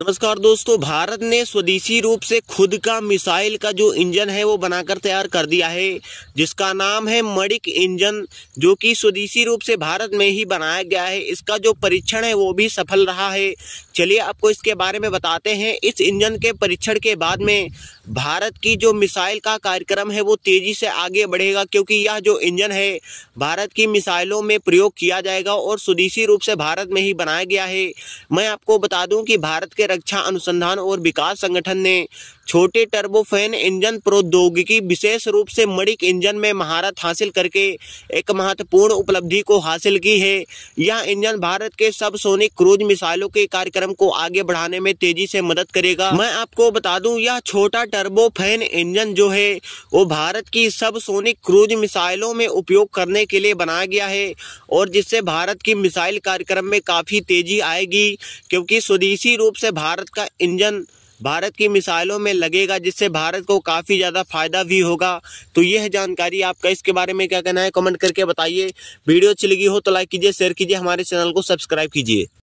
नमस्कार दोस्तों, भारत ने स्वदेशी रूप से खुद का मिसाइल का जो इंजन है वो बनाकर तैयार कर दिया है, जिसका नाम है मड़िक इंजन, जो कि स्वदेशी रूप से भारत में ही बनाया गया है। इसका जो परीक्षण है वो भी सफल रहा है। चलिए आपको इसके बारे में बताते हैं। इस इंजन के परीक्षण के बाद में भारत की जो मिसाइल का कार्यक्रम है वो तेज़ी से आगे बढ़ेगा, क्योंकि यह जो इंजन है, भारत की मिसाइलों में प्रयोग किया जाएगा और स्वदेशी रूप से भारत में ही बनाया गया है। मैं आपको बता दूँ कि भारत के रक्षा अनुसंधान और विकास संगठन ने छोटे टर्बोफैन इंजन प्रौद्योगिकी विशेष रूप से मणिक इंजन में महारत हासिल करके एक महत्वपूर्ण उपलब्धि को हासिल की है। यह इंजन भारत के सब सोनिक क्रूज मिसाइलों के कार्यक्रम को आगे बढ़ाने में तेज़ी से मदद करेगा। मैं आपको बता दूँ, यह छोटा टर्बोफैन इंजन जो है, वो भारत की सब सोनिक क्रूज मिसाइलों में उपयोग करने के लिए बनाया गया है और जिससे भारत की मिसाइल कार्यक्रम में काफ़ी तेज़ी आएगी, क्योंकि स्वदेशी रूप से भारत का इंजन भारत की मिसाइलों में लगेगा, जिससे भारत को काफ़ी ज़्यादा फ़ायदा भी होगा। तो यह जानकारी आपका। इसके बारे में क्या कहना है, कमेंट करके बताइए। वीडियो अच्छी लगी हो तो लाइक कीजिए, शेयर कीजिए, हमारे चैनल को सब्सक्राइब कीजिए।